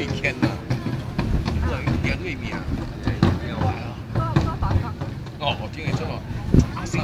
一天呢，就面对面，啊，哦，真会说，啊，信，